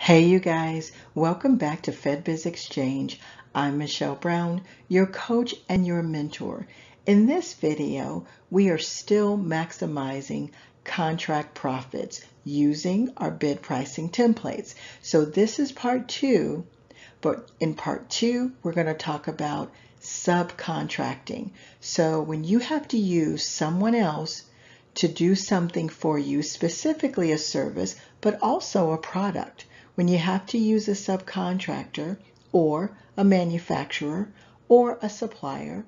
Hey, you guys, welcome back to FedBiz Exchange. I'm Michelle Brown, your coach and your mentor. In this video, we are still maximizing contract profits using our bid pricing templates. So this is part two, but in part two, we're going to talk about subcontracting. So when you have to use someone else to do something for you, specifically a service, but also a product, when you have to use a subcontractor or a manufacturer or a supplier,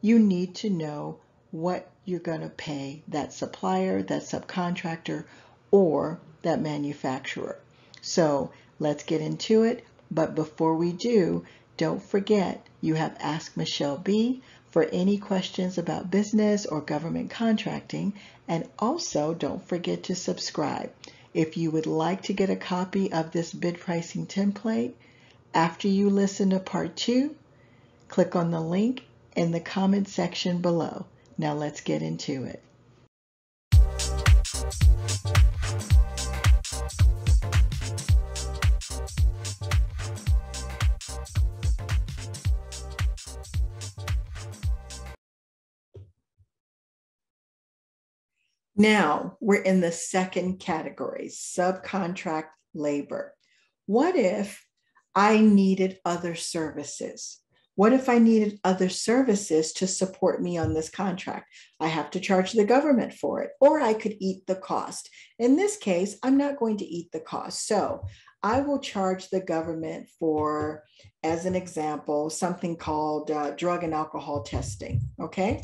you need to know what you're going to pay that supplier, that subcontractor, or that manufacturer. So let's get into it. But before we do, don't forget you have Ask Michelle B for any questions about business or government contracting. And also don't forget to subscribe. If you would like to get a copy of this bid pricing template, after you listen to part two, click on the link in the comment section below. Now let's get into it. Now we're in the second category, subcontract labor. What if I needed other services? What if I needed other services to support me on this contract? I have to charge the government for it, or I could eat the cost. In this case, I'm not going to eat the cost. So I will charge the government for, as an example, something called uh, drug and alcohol testing. Okay.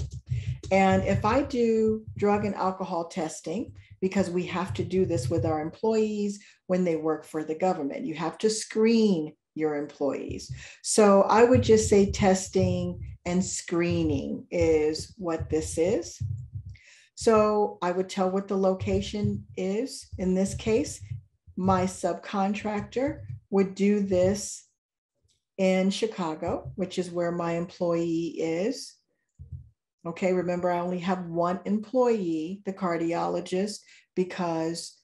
And if I do drug and alcohol testing, because we have to do this with our employees when they work for the government, you have to screen your employees. So I would just say testing and screening is what this is. So I would tell what the location is. In this case, my subcontractor would do this in Chicago, which is where my employee is. Okay, remember, I only have one employee, the cardiologist, because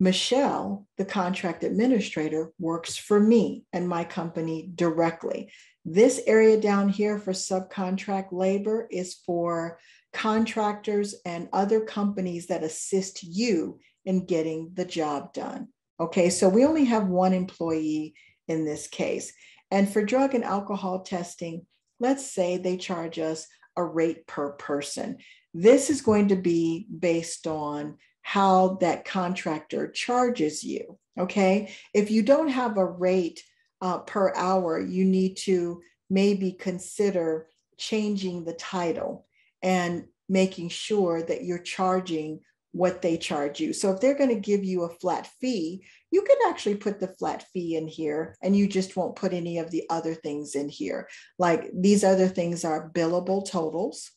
Michelle, the contract administrator, works for me and my company directly. This area down here for subcontract labor is for contractors and other companies that assist you in getting the job done. Okay, so we only have one employee in this case. And for drug and alcohol testing, let's say they charge us a rate per person. This is going to be based on how that contractor charges you. Okay. If you don't have a rate uh, per hour, you need to maybe consider changing the title and making sure that you're charging what they charge you. So if they're going to give you a flat fee, you can actually put the flat fee in here and you just won't put any of the other things in here. Like these other things are billable totals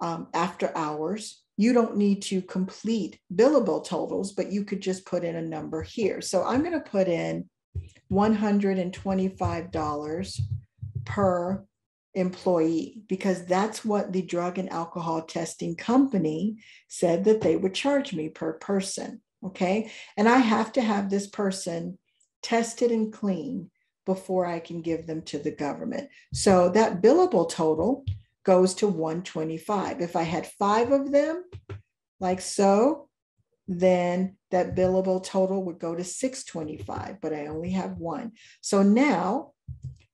um, after hours. You don't need to complete billable totals, but you could just put in a number here. So I'm going to put in $125 per employee because that's what the drug and alcohol testing company said that they would charge me per person. Okay. And I have to have this person tested and clean before I can give them to the government. So that billable total goes to 125. If I had five of them, like so, then that billable total would go to 625, but I only have one. So now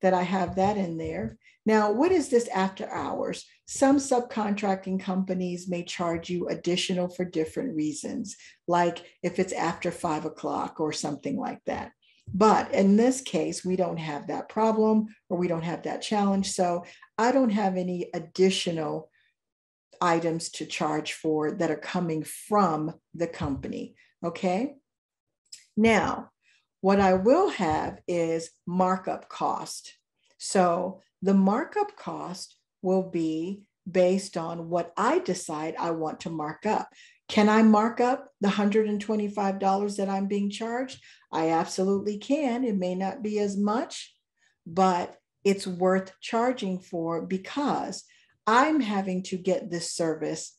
that I have that in there, now, what is this after hours? Some subcontracting companies may charge you additional for different reasons, like if it's after five o'clock or something like that. But in this case, we don't have that problem or we don't have that challenge. So I don't have any additional items to charge for that are coming from the company. Okay. Now, what I will have is markup cost. So the markup cost will be based on what I decide I want to mark up. Can I mark up the $125 that I'm being charged? I absolutely can. It may not be as much, but it's worth charging for because I'm having to get this service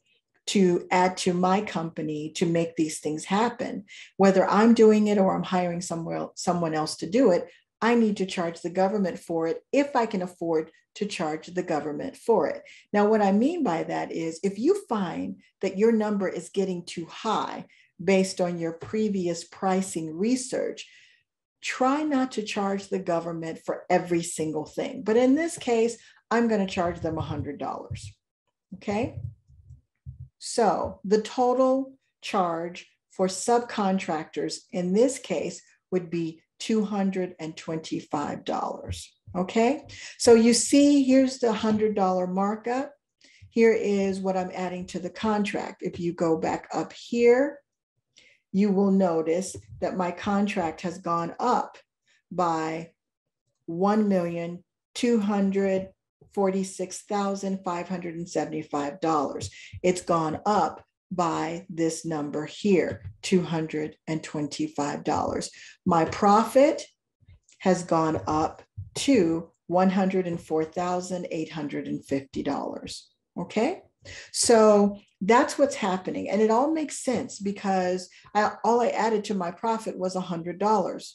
to add to my company to make these things happen. Whether I'm doing it or I'm hiring someone else to do it, I need to charge the government for it if I can afford to charge the government for it. Now, what I mean by that is if you find that your number is getting too high based on your previous pricing research, try not to charge the government for every single thing. But in this case, I'm going to charge them $100. Okay. So the total charge for subcontractors in this case would be $225. Okay, so you see here's the $100 markup. Here is what I'm adding to the contract. If you go back up here, you will notice that my contract has gone up by $1,246,575. It's gone up by this number here, $225. My profit has gone up to $104,850. Okay. So that's what's happening. And it all makes sense because I, all I added to my profit was $100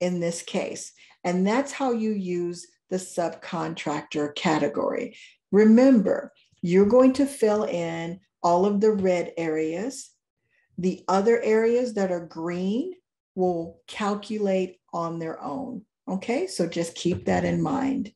in this case. And that's how you use the subcontractor category. Remember, you're going to fill in all of the red areas. The other areas that are green will calculate on their own. Okay, so just keep that in mind.